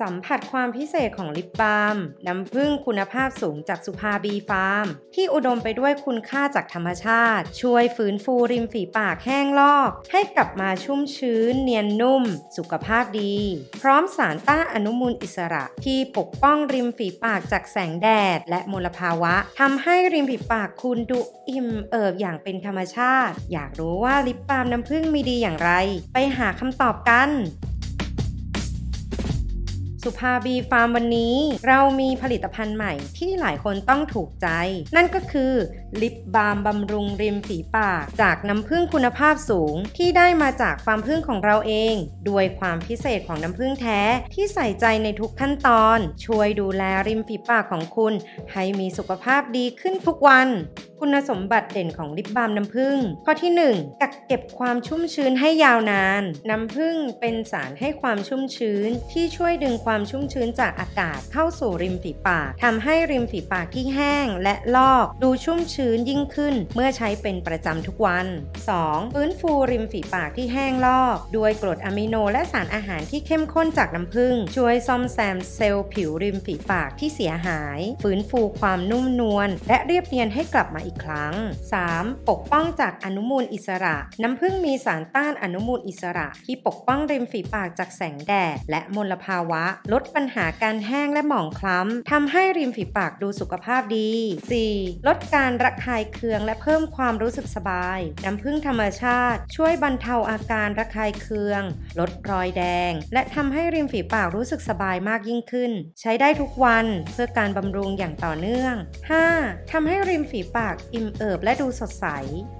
สัมผัสความพิเศษของลิปบาล์มน้ำผึ้งคุณภาพสูงจากสุภาบีฟาร์ม ที่อุดมไปด้วยคุณค่าจากธรรมชาติ ช่วยฟื้นฟูริมฝีปากแห้งลอก ให้กลับมาชุ่มชื้น เนียนนุ่ม สุขภาพดี พร้อมสารต้านอนุมูลอิสระ ที่ปกป้องริมฝีปากจากแสงแดด และมลภาวะทำให้ริมฝีปากคุณดูอิ่มเอิบอย่างเป็นธรรมชาติ อยากรู้ว่าลิปบาล์มน้ำผึ้งมีดีอย่างไร ไปหาคำตอบกัน สุภาบีฟาร์มวันนี้ เรามีผลิตภัณฑ์ใหม่ที่หลายคนต้องถูกใจ นั่นก็คือลิปบาล์มบำรุงริมฝีปาก จากน้ำผึ้งคุณภาพสูง ที่ได้มาจากฟาร์มผึ้งของเราเอง ด้วยความพิเศษของน้ำผึ้งแท้ที่ใส่ใจในทุกขั้นตอน ช่วยดูแลริมฝีปากของคุณ ให้มีสุขภาพดีขึ้นทุกวัน คุณสมบัติเด่นของลิปบาล์มน้ำผึ้งข้อที่ 1 กักเก็บความชุ่มชื้นให้ยาวนาน น้ำผึ้งเป็นสารให้ความชุ่มชื้น ที่ช่วยดึงความชุ่มชื้นจากอากาศเข้าสู่ริมฝีปากทำให้ริมฝีปากที่แห้งและลอกดูชุ่มชื้นยิ่งขึ้น เมื่อใช้เป็นประจำทุกวัน 2. ฟื้นฟูริมฝีปากที่แห้งลอก ด้วยกรดอะมิโนและสารอาหารที่เข้มข้นจากน้ำผึ้งช่วยซ่อมแซมเซลล์ผิวริมฝีปากที่เสียหาย ฟื้นฟูความนุ่มนวลและเรียบเนียนให้กลับมาอีกครั้ง 3. ปกป้องจากอนุมูลอิสระ น้ำผึ้งมีสารต้านอนุมูลอิสระ ที่ปกป้องริมฝีปากจากแสงแดด และมลภาวะ ลดปัญหาการแห้งและหมองคล้ำทำให้ริมฝีปากดูสุขภาพดี 4. ลดการระคายเคืองและเพิ่มความรู้สึกสบาย น้ำผึ้งธรรมชาติ ช่วยบรรเทาอาการระคายเคือง ลดรอยแดง และทำให้ริมฝีปากรู้สึกสบายมากยิ่งขึ้น ใช้ได้ทุกวันเพื่อการบำรุงอย่างต่อเนื่อง 5. ทำให้ริมฝีปากากอิ่มเอิบและดูสดใส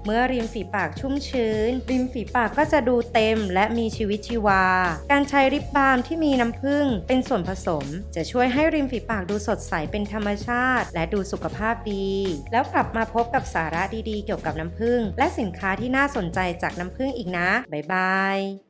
เมื่อริมฝีปากชุ่มชื้น ริมฝีปากก็จะดูเต็มและมีชีวิตชีวา การใช้ริบบาล์มที่มีน้ำผึ้งเป็นส่วนผสม จะช่วยให้ริมฝีปากดูสดใสเป็นธรรมชาติ และดูสุขภาพดี แล้วกลับมาพบกับสาระดีๆ เกี่ยวกับน้ำผึ้งและสินค้าที่น่าสนใจจากน้ำผึ้งอีกนะบ๊ายบาย